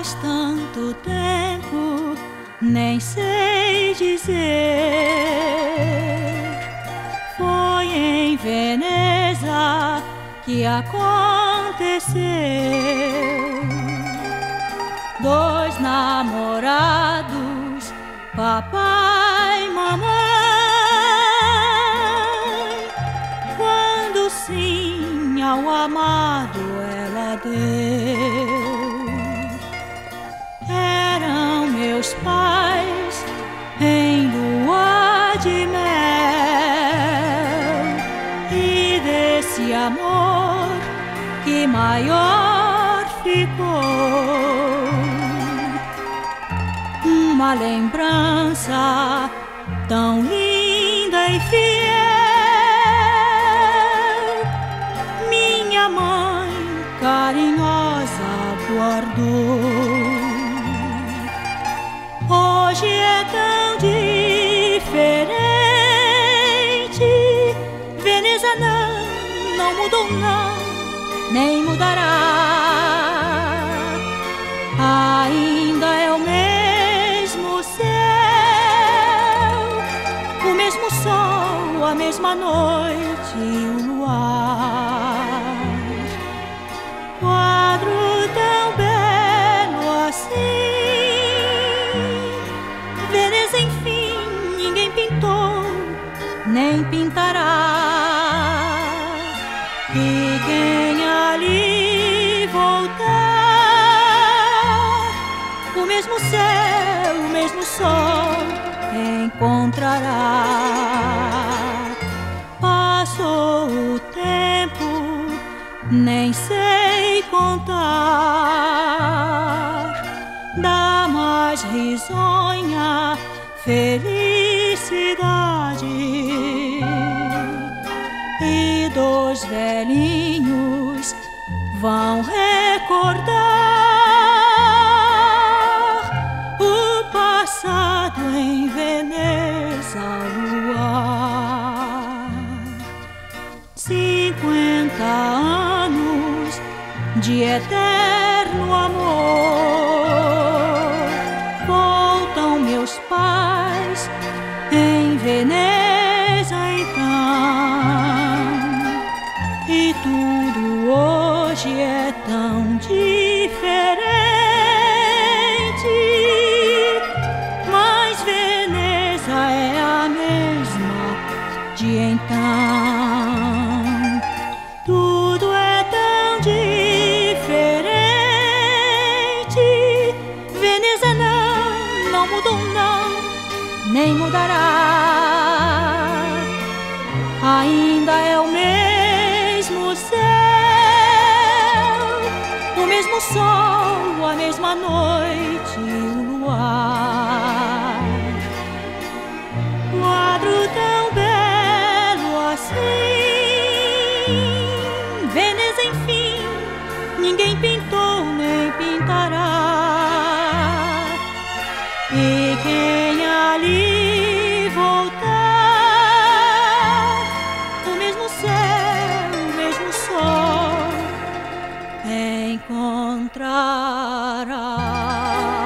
faz tanto tempo, nem sei dizer. Foi em Veneza que aconteceu. Dois namorados, papai e mamãe, quando sim ao amado ela deu. Meus pais em lua de mel e desse amor que maior ficou uma lembrança tão linda e fiel. Minha mãe carinhosa guardou. Hoje é tão diferente. Veneza não, não mudou não, nem mudará. Ainda é o mesmo céu, o mesmo sol, a mesma noite e o luar. Nem pintará. E quem ali voltar, o mesmo céu, o mesmo sol encontrará. Passou o tempo, nem sei contar, da mais risonha felicidade dos velhinhos vão recordar o passado em Veneza luar. Cinquenta anos de eterno amor mudou não nem mudará. Ainda é o mesmo encontrarás.